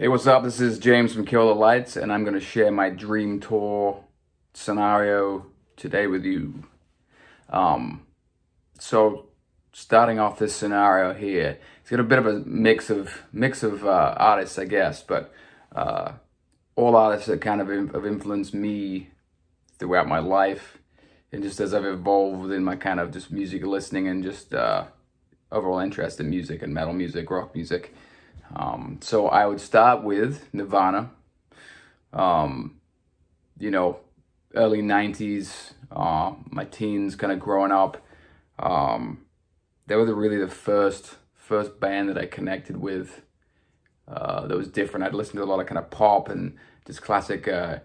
Hey, what's up? This is James from Kill the Lights, and I'm going to share my dream tour scenario today with you. Um, so, starting off this scenario here, it's got a bit of a mix of mix of uh, artists, I guess, but uh, all artists that kind of have influenced me throughout my life, and just as I've evolved within my kind of just music listening and just uh, overall interest in music and metal music, rock music. Um, so I would start with Nirvana. Um, you know, early 90s, uh, my teens kind of growing up. Um, they were the, really the first first band that I connected with uh, that was different. I'd listened to a lot of kind of pop and just classic uh,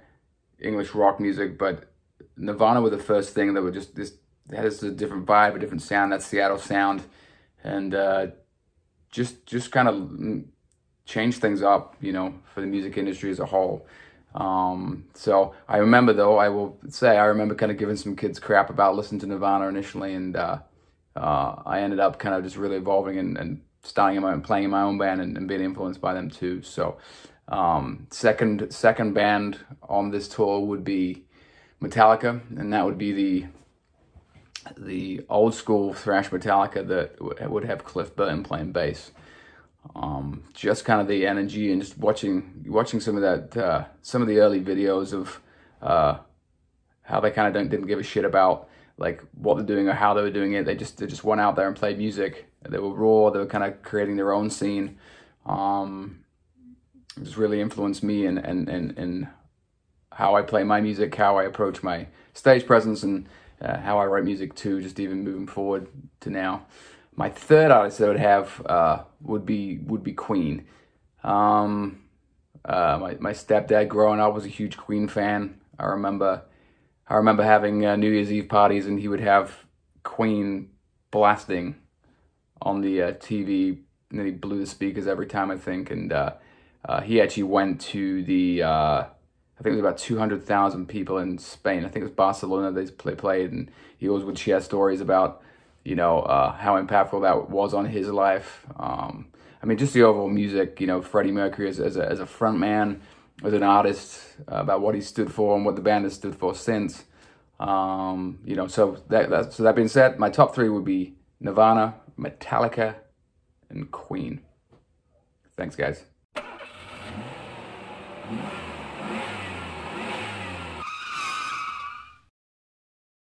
English rock music, but Nirvana were the first thing that were just this had this a different vibe, a different sound, that Seattle sound, and uh, just just kind of change things up, you know, for the music industry as a whole. Um, so I remember though, I will say, I remember kind of giving some kids crap about listening to Nirvana initially, and uh, uh, I ended up kind of just really evolving and, and starting my own, playing in my own band and, and being influenced by them too. So um, second second band on this tour would be Metallica, and that would be the the old school thrash Metallica that would have Cliff Burton playing bass um, just kind of the energy and just watching watching some of that uh, some of the early videos of uh, how they kind of don't didn't give a shit about like what they're doing or how they were doing it. They just they just went out there and played music. They were raw. They were kind of creating their own scene. Um, just really influenced me and and and and how I play my music, how I approach my stage presence, and uh, how I write music too. Just even moving forward to now. My third artist I would have uh, would be would be Queen. Um, uh, my my stepdad growing up was a huge Queen fan. I remember I remember having uh, New Year's Eve parties and he would have Queen blasting on the uh, TV. And then he blew the speakers every time I think. And uh, uh, he actually went to the I think it was about 200,000 people in Spain. I think it was Barcelona they played, and he always would share stories about you know, uh, how impactful that was on his life. Um, I mean, just the overall music, you know, Freddie Mercury as, as, a, as a front man, as an artist, uh, about what he stood for and what the band has stood for since. Um, you know, so that, that, so that being said, my top three would be Nirvana, Metallica, and Queen. Thanks, guys.